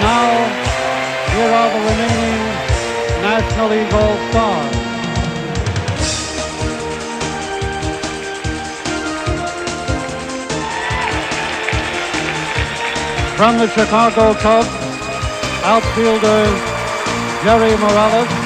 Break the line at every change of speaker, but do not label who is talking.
now, here are the remaining National League All-Stars. From the Chicago Cubs, outfielder Jerry Morales,